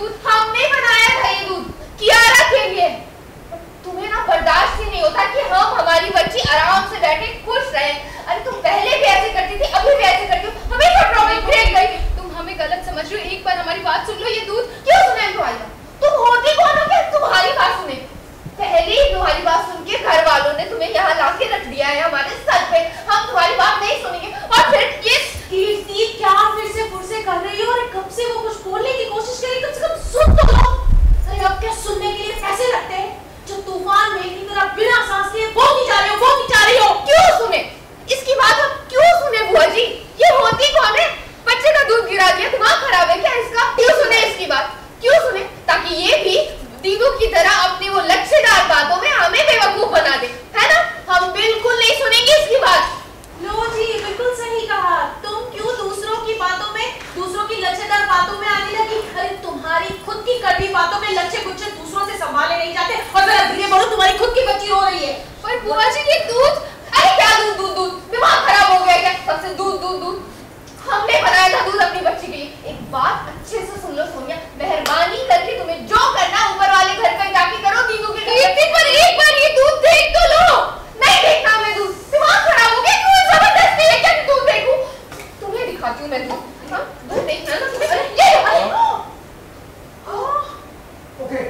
दूध हमने बनाया था ये दूध। कियारा के लिए तुम्हें ना बर्दाश्त ही नहीं होता कि हम, हमारी बच्ची आराम से बैठे खुश रहे। अरे तुम पहले भी ऐसे करती थी, अभी भी ऐसे करती हो। हमें क्या प्रॉब्लम ब्रेक गई। तुम हमें गलत समझ रहे हो। एक बार हमारी बात सुन लो, ये दूध क्यों सुनाई को आया? तुम होती दीदू की तरह अपनी वो लच्छेदार बातों में हमें बेवकूफ़ बना दे है ना? हम बिल्कुल नहीं सुनेंगे इसकी बात। लो जी बिल्कुल सही कहा। तुम क्यों दूसरों की बातों में दूसरों की लच्छेदार बातों में आने लगी? अरे तुम्हारी खुद की कड़वी बातों में लच्छे गुच्छे दूसरों से संभाले नहीं जाते और जरा धीरे बढ़ो तुम्हारी खुद की बच्ची रो रही है। पर बुआ जी ये दूध? अरे क्या दूध दूध दूध? दिमाग खराब हो गया क्या? सबसे दूध दूध दूध। हमने बनाया था दूध अपनी बच्ची के लिए। एक बात खाती हूँ हाँ, मैं दूध दूध नहीं खाना